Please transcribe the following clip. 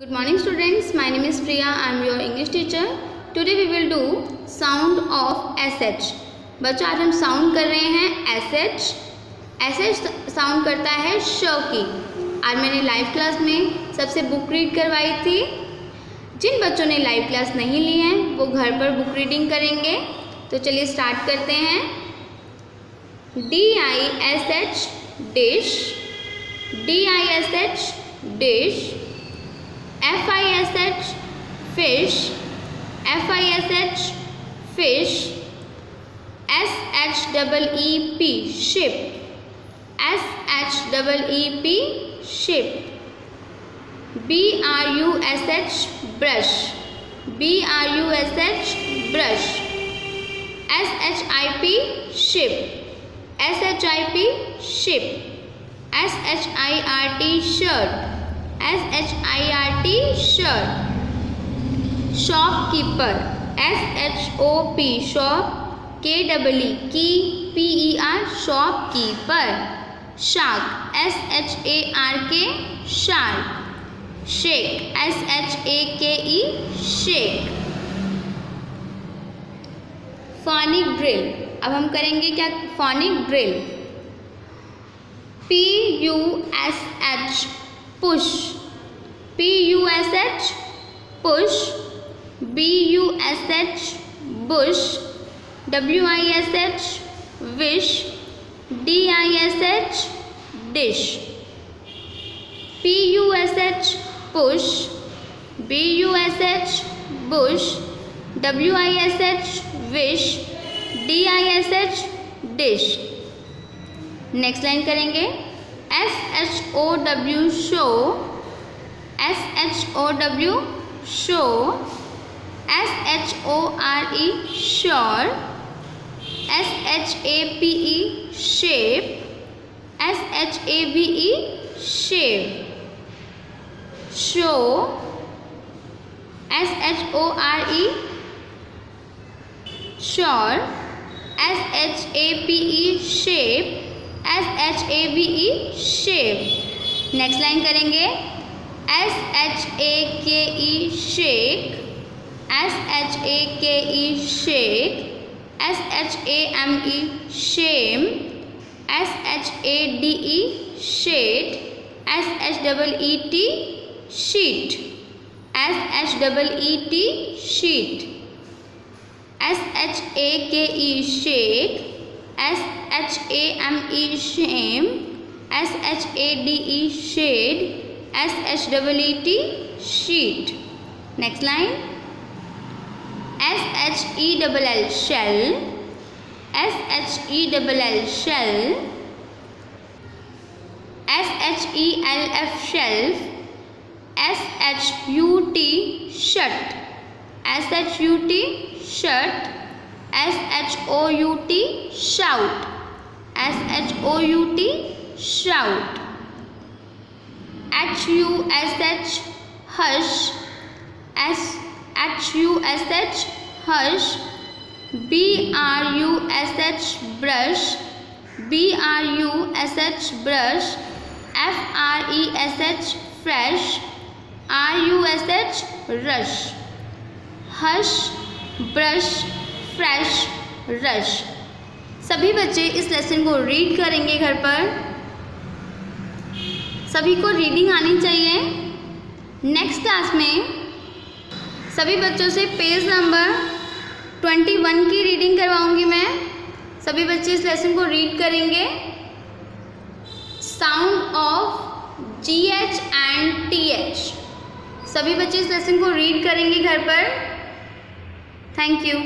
Good morning students, my name is Priya, I am your English teacher. Today we will do sound of SH. बच्चों आज हम sound कर रहे हैं SH. SH sound करता है श की। आज मैंने लाइव क्लास में सबसे बुक रीड करवाई थी। जिन बच्चों ने लाइव क्लास नहीं ली है वो घर पर बुक रीडिंग करेंगे। तो चलिए स्टार्ट करते हैं। D I S H dish D I S H dish FISH fish FISH fish SHEEP ship. SHEEP ship. BRUSH. Brush. BRUSH brush SHIP. Ship. SHIP ship SHIRT shirt. S H I R T shirt shopkeeper S H O P shop K double E key P E R shopkeeper shark S H A R K shark shake S H A K E shake phonic drill अब हम करेंगे क्या? Phonic drill P U S H push. P U S H push B U S H bush W I S H wish D I S H dish P U S H push B U S H bush W I S H wish D I S H dish next line करेंगे. S H O W show S H O W show S H O R E shore S H A P E shape S H A B E shape show S H O R E shore S H A P E shape S H A B E shape next line करेंगे. S H A K E shake. S H A K E shake. S H A M E shame. S H A D E shade. S H double E T sheet. S H double E T sheet. S H A K E shake. S H A M E shame. S H A D E shade. S H W E T sheet. Next line. S H E W L shell. S H E W L shell. S H E L F shelf. S H U T shut. S H U T shut. S H O U T shout. S H O U T shout. H U S H hush S H U S H hush B R U S H brush B R U S H brush F R E S H fresh R U S H rush hush brush fresh rush सभी बच्चे इस lesson को read करेंगे घर पर। सभी को reading आनी चाहिए। नेक्स्ट क्लास में सभी बच्चों से पेज नंबर ट्वेंटी वन की रीडिंग करवाऊँगी मैं। सभी बच्चे इस लेसन को रीड करेंगे। Sound of G H and T H सभी बच्चे इस लेसन को रीड करेंगे घर पर। Thank you